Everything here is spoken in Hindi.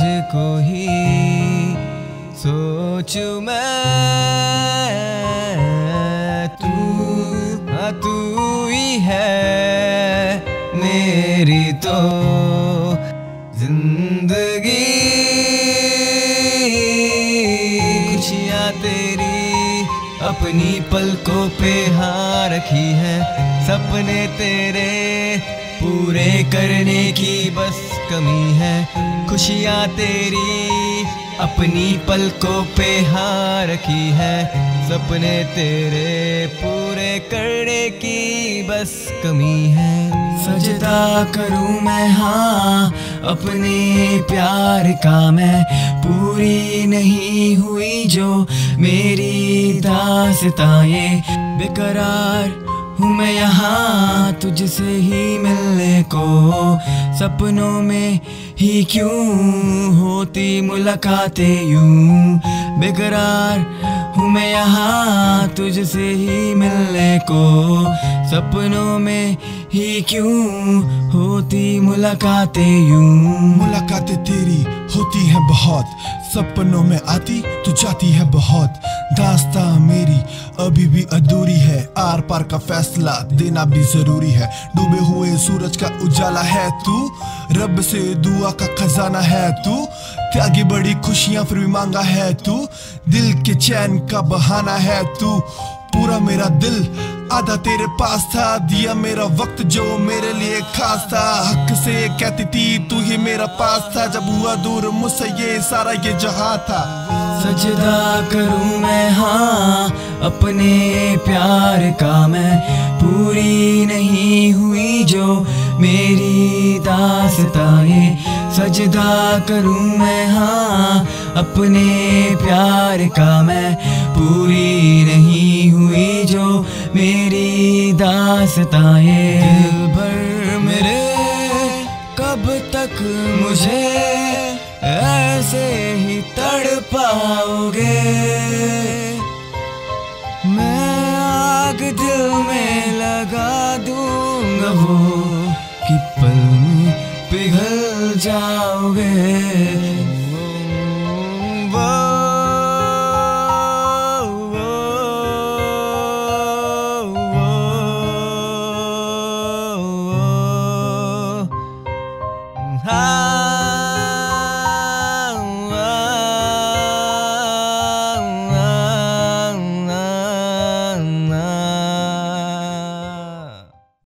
तुझको ही सोचू मैं। तू हाँ, तू ही है मेरी तो ज़िंदगी। खुशियाँ तेरी अपनी पलकों पे हाँ रखी है। सपने तेरे पूरे करने की बस कमी है। खुशियाँ तेरी अपनी पलकों पे हाँ रखी है। सपने तेरे पूरे करने की बस कमी है। सजदा करूँ मैं हाँ अपने प्यार का मैं। पूरी नहीं हुई जो मेरी दासताएँ। बेकरार हूँ मैं यहाँ, तुझसे ही मिलने को। सपनों में ही क्यों होती मुलाकातें यूँ? बेकरार हूँ मैं यहाँ, तुझसे ही मिलने को। सपनों में ही क्यों होती मुलाकातें यूँ? मुलाकातें तेरी होती है बहुत। सपनों में आती, तू जाती है बहुत। दास्ता मेरी अभी भी अधूरी है। आर पार का फैसला देना भी ज़रूरी है। डूबे हुए सूरज का उजाला है तू? रब से दुआ का खजाना है तू? त्यागी बड़ी खुशियाँ फिर भी मांगा है तू? दिल के चैन का बहाना है तू? पूरा मेरा दिल आधा तेरे पास था। दिया मेरा वक्त जो मेरे लिए खास था। हक से कहती थी, तू ही मेरा पास था। जब हुआ दूर मुझसे ये सारा ये जहाँ था। सजदा करूँ मैं हाँ अपने प्यार का मैं। पूरी नहीं हुई जो मेरी दास्ताएँ सजदा करूँ मैं हाँ अपने प्यार का मैं। पूरी नहीं हुई जो मेरी दास्ताएँ भर मेरे, कब तक मुझे ऐसे पाओगे? मैं आग दिल में लगा दूँगा वो कि पल में पिघल जाओगे। हाँ।